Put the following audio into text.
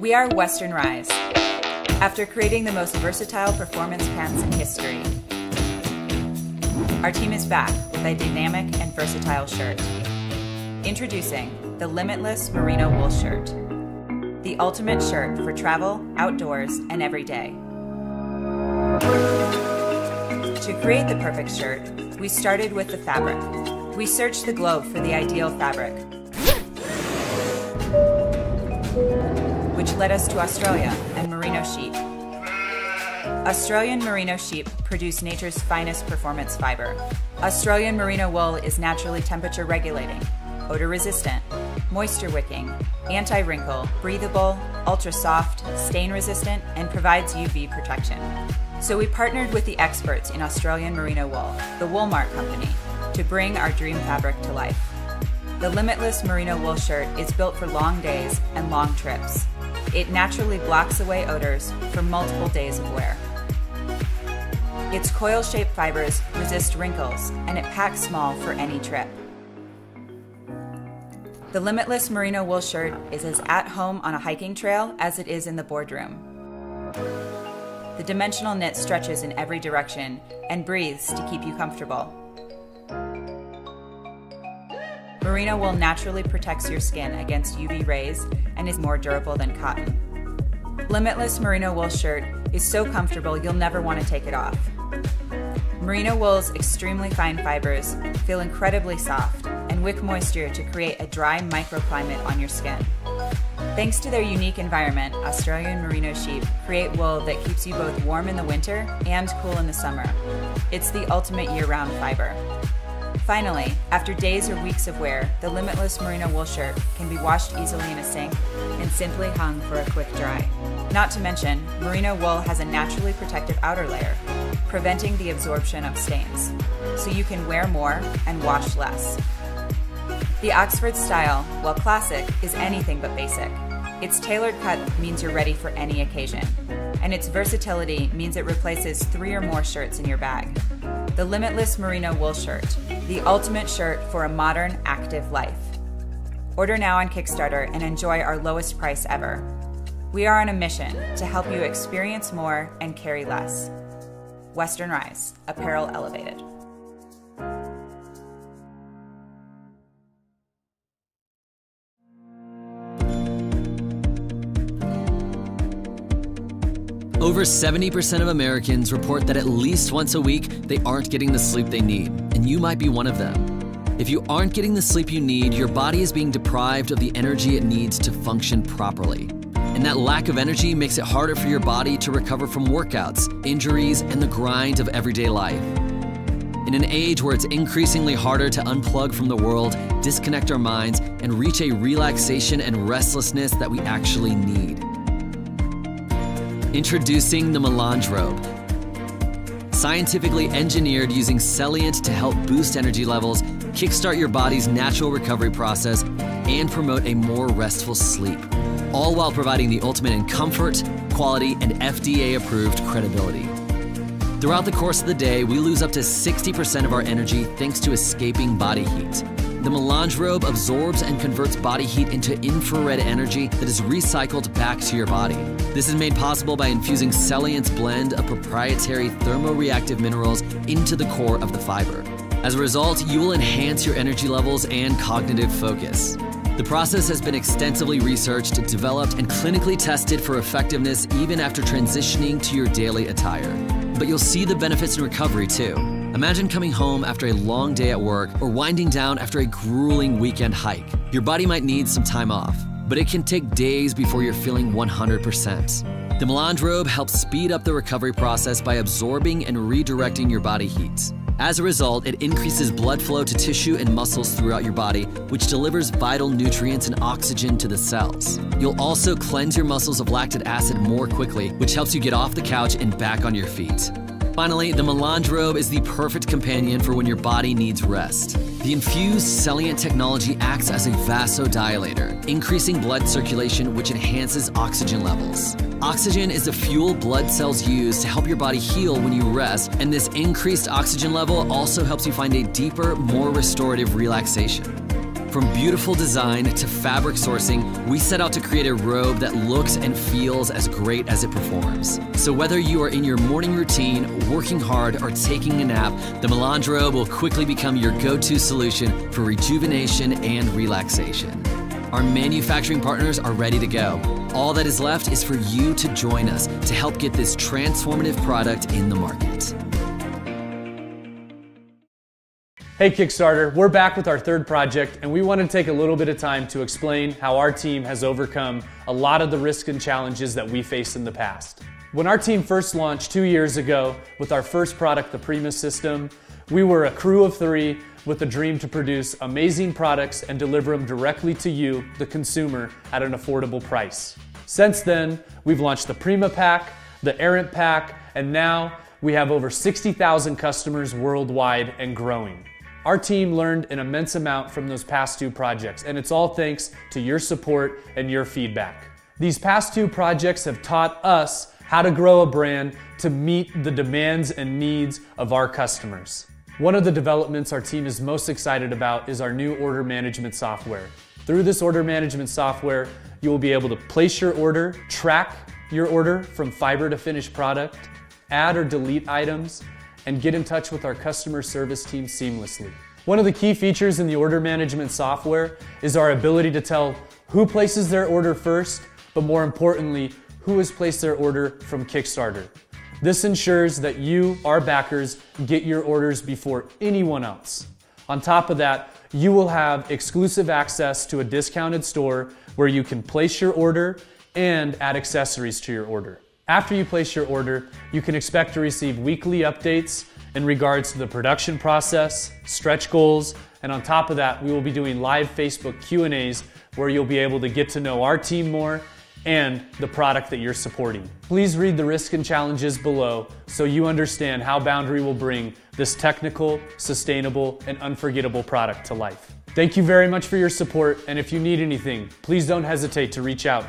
We are Western Rise. After creating the most versatile performance pants in history, our team is back with a dynamic and versatile shirt. Introducing the Limitless Merino Wool Shirt, the ultimate shirt for travel, outdoors, and every day. To create the perfect shirt, we started with the fabric. We searched the globe for the ideal fabric, which led us to Australia and merino sheep. Australian merino sheep produce nature's finest performance fiber. Australian merino wool is naturally temperature regulating, odor resistant, moisture wicking, anti wrinkle, breathable, ultra soft, stain resistant, and provides UV protection. So we partnered with the experts in Australian merino wool, the Woolmark Company, to bring our dream fabric to life. The Limitless Merino Wool shirt is built for long days and long trips. It naturally blocks away odors for multiple days of wear. Its coil shaped fibers resist wrinkles and it packs small for any trip. The Limitless Merino Wool shirt is as at home on a hiking trail as it is in the boardroom. The dimensional knit stretches in every direction and breathes to keep you comfortable. Merino wool naturally protects your skin against UV rays and is more durable than cotton. Limitless Merino Wool shirt is so comfortable you'll never want to take it off. Merino wool's extremely fine fibers feel incredibly soft and wick moisture to create a dry microclimate on your skin. Thanks to their unique environment, Australian merino sheep create wool that keeps you both warm in the winter and cool in the summer. It's the ultimate year-round fiber. Finally, after days or weeks of wear, the Limitless Merino Wool shirt can be washed easily in a sink and simply hung for a quick dry. Not to mention, merino wool has a naturally protective outer layer, preventing the absorption of stains, so you can wear more and wash less. The Oxford style, while classic, is anything but basic. Its tailored cut means you're ready for any occasion, and its versatility means it replaces three or more shirts in your bag. The Limitless Merino Wool Shirt, the ultimate shirt for a modern, active life. Order now on Kickstarter and enjoy our lowest price ever. We are on a mission to help you experience more and carry less. Western Rise, apparel elevated. Over 70% of Americans report that at least once a week they aren't getting the sleep they need, and you might be one of them. If you aren't getting the sleep you need, your body is being deprived of the energy it needs to function properly. And that lack of energy makes it harder for your body to recover from workouts, injuries, and the grind of everyday life. In an age where it's increasingly harder to unplug from the world, disconnect our minds, and reach a relaxation and restlessness that we actually need. Introducing the Melange Robe. Scientifically engineered using Celliant to help boost energy levels, kickstart your body's natural recovery process, and promote a more restful sleep, all while providing the ultimate in comfort, quality, and FDA approved credibility. Throughout the course of the day, we lose up to 60% of our energy thanks to escaping body heat. The Melange robe absorbs and converts body heat into infrared energy that is recycled back to your body. This is made possible by infusing Celliant's blend of proprietary thermoreactive minerals into the core of the fiber. As a result, you will enhance your energy levels and cognitive focus. The process has been extensively researched, developed, and clinically tested for effectiveness even after transitioning to your daily attire. But you'll see the benefits in recovery too. Imagine coming home after a long day at work or winding down after a grueling weekend hike. Your body might need some time off, but it can take days before you're feeling 100%. The Melange robe helps speed up the recovery process by absorbing and redirecting your body heat. As a result, it increases blood flow to tissue and muscles throughout your body, which delivers vital nutrients and oxygen to the cells. You'll also cleanse your muscles of lactic acid more quickly, which helps you get off the couch and back on your feet. Finally, the Melange robe is the perfect companion for when your body needs rest. The infused Celliant technology acts as a vasodilator, increasing blood circulation, which enhances oxygen levels. Oxygen is the fuel blood cells use to help your body heal when you rest, and this increased oxygen level also helps you find a deeper, more restorative relaxation. From beautiful design to fabric sourcing, we set out to create a robe that looks and feels as great as it performs. So whether you are in your morning routine, working hard, or taking a nap, the Melange robe will quickly become your go-to solution for rejuvenation and relaxation. Our manufacturing partners are ready to go. All that is left is for you to join us to help get this transformative product in the market. Hey Kickstarter, we're back with our third project, and we want to take a little bit of time to explain how our team has overcome a lot of the risks and challenges that we faced in the past. When our team first launched two years ago with our first product, the Prima system, we were a crew of three with a dream to produce amazing products and deliver them directly to you, the consumer, at an affordable price. Since then, we've launched the Prima Pack, the Errant Pack, and now we have over 60,000 customers worldwide and growing. Our team learned an immense amount from those past two projects, and it's all thanks to your support and your feedback. These past two projects have taught us how to grow a brand to meet the demands and needs of our customers. One of the developments our team is most excited about is our new order management software. Through this order management software, you will be able to place your order, track your order from fiber to finished product, add or delete items, and get in touch with our customer service team seamlessly. One of the key features in the order management software is our ability to tell who places their order first, but more importantly, who has placed their order from Kickstarter. This ensures that you, our backers, get your orders before anyone else. On top of that, you will have exclusive access to a discounted store where you can place your order and add accessories to your order. After you place your order, you can expect to receive weekly updates in regards to the production process, stretch goals, and on top of that, we will be doing live Facebook Q&As where you'll be able to get to know our team more and the product that you're supporting. Please read the risks and challenges below so you understand how Boundary will bring this technical, sustainable, and unforgettable product to life. Thank you very much for your support, and if you need anything, please don't hesitate to reach out.